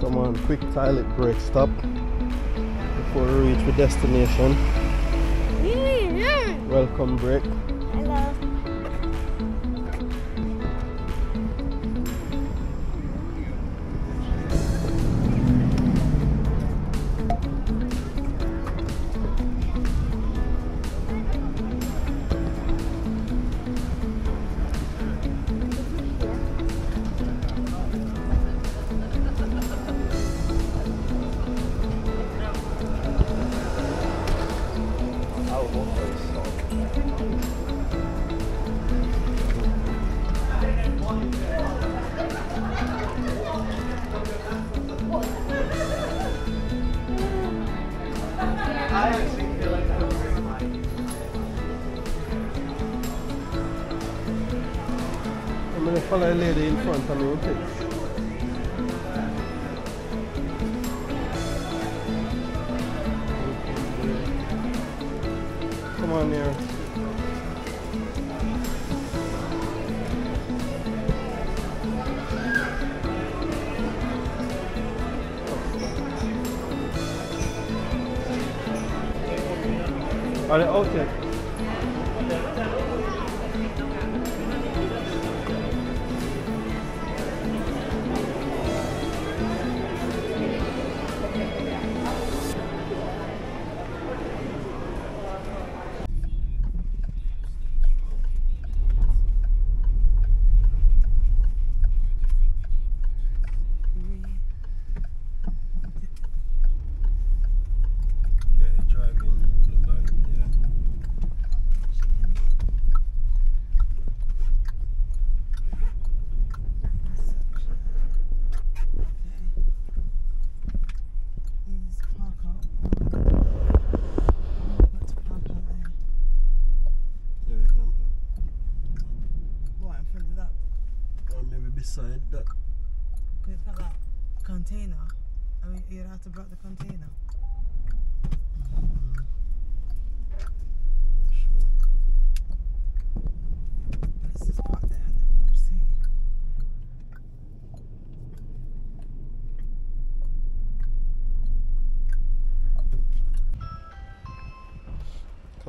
Come on, quick toilet break stop before we reach the destination. Hmm. Welcome break. Gonna follow a lady in front of me it. Come on here. Are they out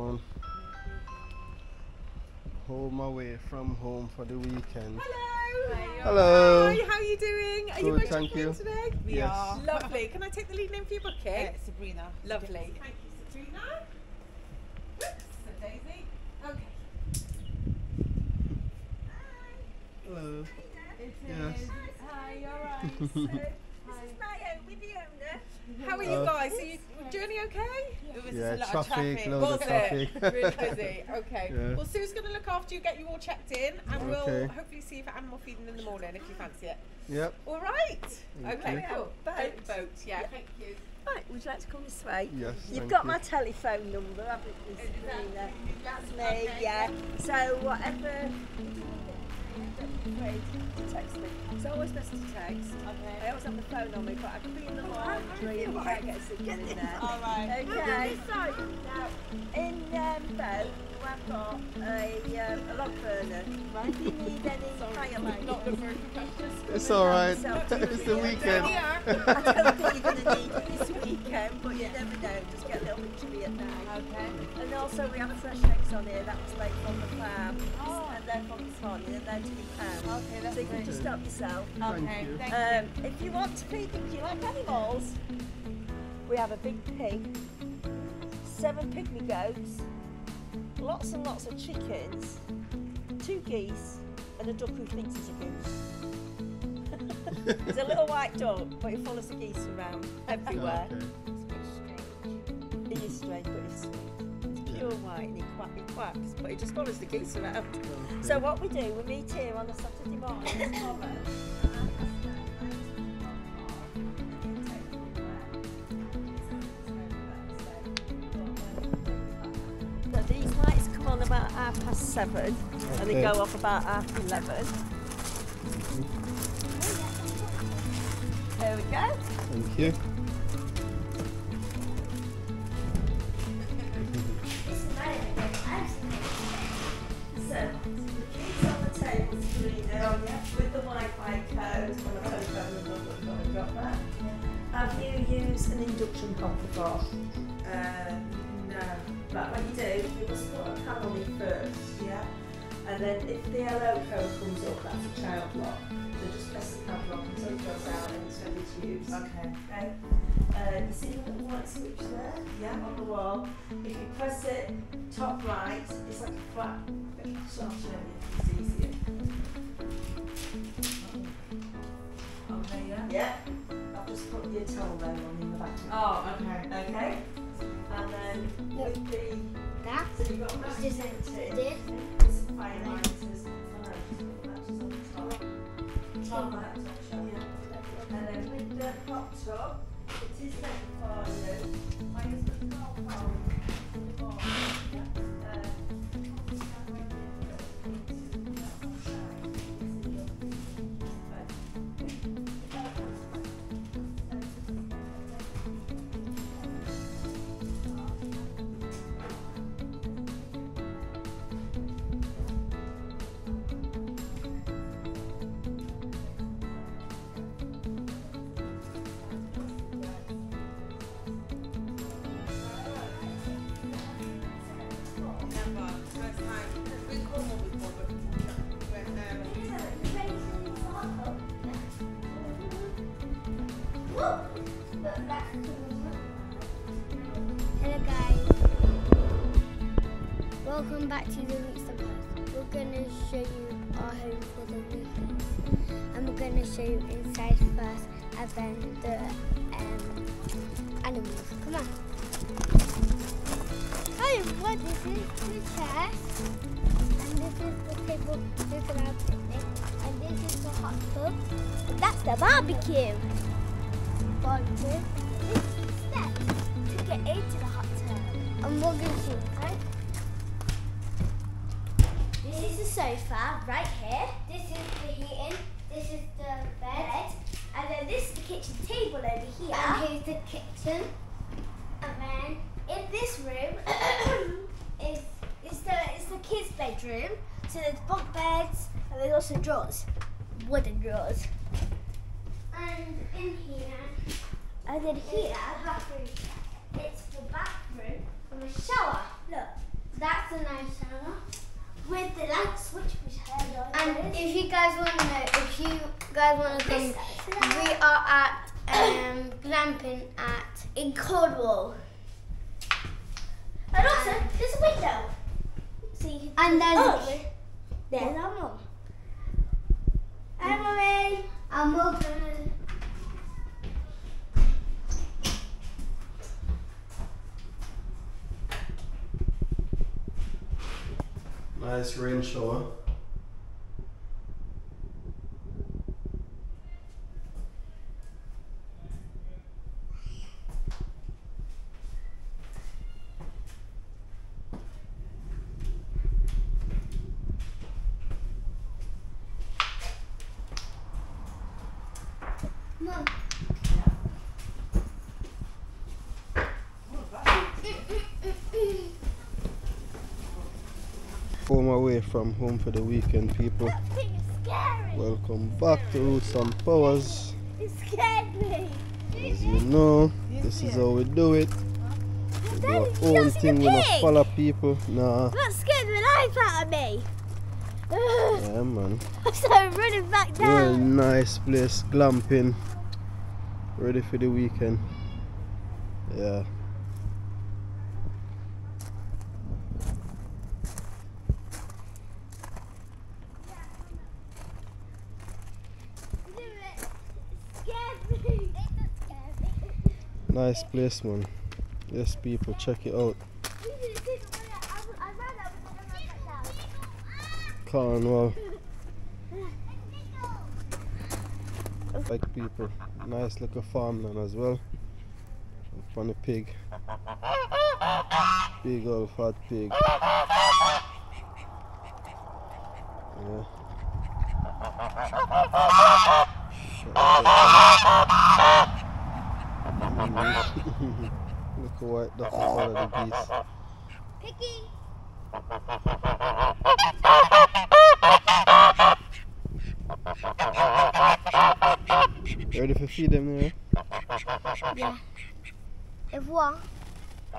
Come on. Home away from home for the weekend. Hello. Hello. Hi, how are you doing? Are you Good, going thank shopping you. today? We Yes. are. Lovely. Can I take the lead name for your booking? Yeah, Sabrina. Lovely. Thank you, Sabrina. Whoops, so Daisy. Okay. Hi. Hello. It Yes. is. Hi, you alright? This is Mayo with the owner. How are you Uh, guys? Are you journey okay? It was Yeah, just a lot traffic, of traffic. loads of Was traffic. it? Really busy. Okay. Yeah. Well, Sue's going to look after you, get you all checked in, and we'll hopefully see you for animal feeding in the morning if you fancy it. Yep. All right. Thank okay. you. Cool. Boat. Boat. Yeah. Thank you. Right, would you like to come this way? Yes. You've thank got you. my telephone number, haven't you, Sabrina? That's me, Okay. yeah. So whatever don't be afraid to text me. It's always best to text. Okay. I always have the phone on me, but I could be in the laundry and you can't get a signal in there. All right. Okay. Now, in um, boat, I've got a, um, a log burner. Right. If you need any firelight, Not the very professional. It's alright. It's the weekend. I don't think you're going to need it this weekend, but you never know. Just get a little bit chilly at night. Okay. And also we have fresh eggs on here. That was like from the farm. And they're from this morning and they're two pounds. Okay, that's so you can just stop yourself. Thank Okay, you. thank Um, if you want to feed them, do you like animals? We have a big pig, seven pygmy goats, lots and lots of chickens, two geese, and a duck who thinks he's a goose. He's a little white duck, but he follows the geese around everywhere. Okay. White and he, quack, he quacks, but he just follows the geese around. Oh, so what we do, we meet here on a Saturday morning. So these lights come on about half past seven and they go off about half eleven. Mm-hmm. There we go. Thank you. when I that. Have you used an induction hob before? Um, no. But when you do, you must put a pan on it first, yeah? And then if the LO code comes up, that's a child lock. So just press the panel lock until it goes out and so it's used. Okay. okay? Uh, you see the little light switch there? Yeah, on the wall. If you press it top right, it's like a flat sort of you can see. Yeah. Yeah. I'll just put your towel there on in the back. Oh, okay. Okay. And then with the That so you've got a is magnet just tin. this. There's some fire lighters. Oh no, matches on the top. Top lights, I'll show you. And then with the hot tub, it is ready for you. My husband can't back to the Weeks of We're gonna show you our home for the weekend. And we're gonna show you inside first and then the um, animals. Come on. Hi everyone, this is the chest. And this is the table we're gonna have picnic. And this is the hot tub. That's the barbecue. Barbecue. This is the steps to get into the hot tub. And we're gonna see, right? This is the sofa right here. This is the heating. This is the bed. And then this is the kitchen table over here. And here's the kitchen. And then in this room is is the is the kids' bedroom. So there's bunk beds and there's also drawers, wooden drawers. And in here, and then here, bathroom. It's the bathroom and the shower. Look, that's a nice shower with the light switch which on. And if you guys want to know, if you guys want to come, we are at um, glamping at in Cornwall. And also, there's a window. So you can And there's- oh, there's our mum. Hi, mummy. and we're gonna. Nice rain shower. Mum, Home away from home for the weekend, people. That thing is scary. Welcome back to Rootz and Powerz. It scared me. As you know, this is how we do it. We do our own thing, we don't follow people. Nah, That scared the life out of me. Yeah, man. I'm running back Real nice place, glamping. Ready for the weekend. Yeah. It scared me. It doesn't scare me. Nice place, man. Yes, people, check it out. Cornwall. Like people. Nice little farmland as well. The pig. Big old fat pig. Yeah. Shut up. Look at white duck and all of the geese. Picky. Ready for feed them there? Yeah. If what?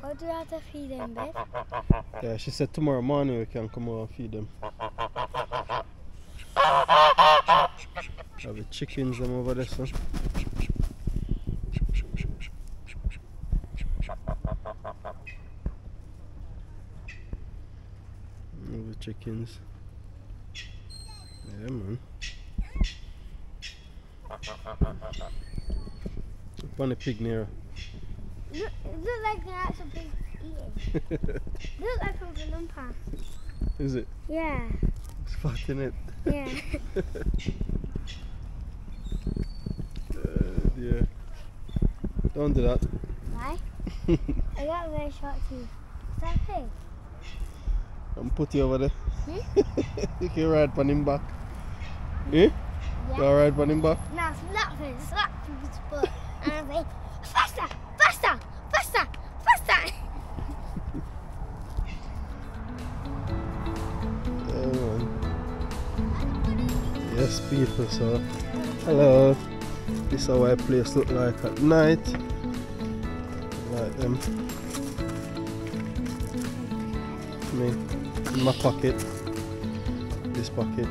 what do you have to feed him, babe? Yeah, she said tomorrow morning we can come over and feed them. The chickens them over there, so. Move the chickens. Yeah, man. The pig near. Look, it looks like an actual pig eating. Look like a lumpa. Is it? Yeah, It's in it. yeah. Uh, yeah. Don't do that. Why? I got a very short teeth. Is that a? I'm put you over there. Hmm? you can ride on him back. Eh? Yeah. You alright on him back? Now slap him, slap his foot. And I say, faster, faster, faster, faster. Yeah. Yes, people, so hello. This is how our place look like at night. Like them. Me in my pocket. This pocket.